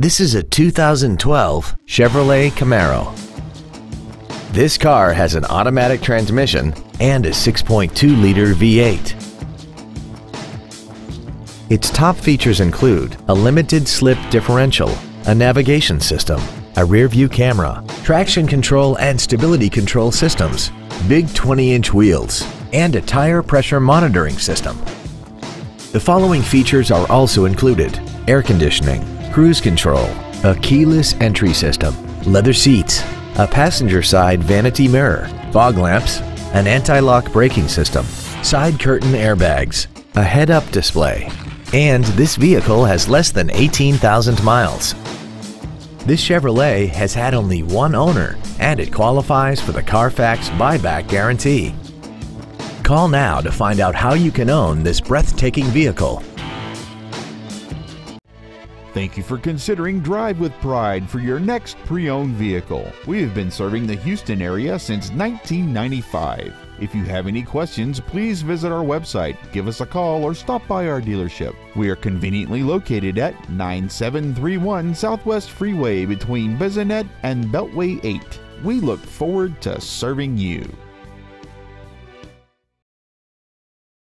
This is a 2012 Chevrolet Camaro. This car has an automatic transmission and a 6.2-liter V8. Its top features include a limited slip differential, a navigation system, a rear view camera, traction control and stability control systems, big 20-inch wheels, and a tire pressure monitoring system. The following features are also included. Air conditioning, cruise control, a keyless entry system, leather seats, a passenger side vanity mirror, fog lamps, an anti-lock braking system, side curtain airbags, a head-up display, and this vehicle has less than 18,000 miles. This Chevrolet has had only one owner and it qualifies for the Carfax buyback guarantee. Call now to find out how you can own this breathtaking vehicle. Thank you for considering Drive with Pride for your next pre owned vehicle. We have been serving the Houston area since 1995. If you have any questions, please visit our website, give us a call, or stop by our dealership. We are conveniently located at 9731 Southwest Freeway between Bissonnet and Beltway 8. We look forward to serving you.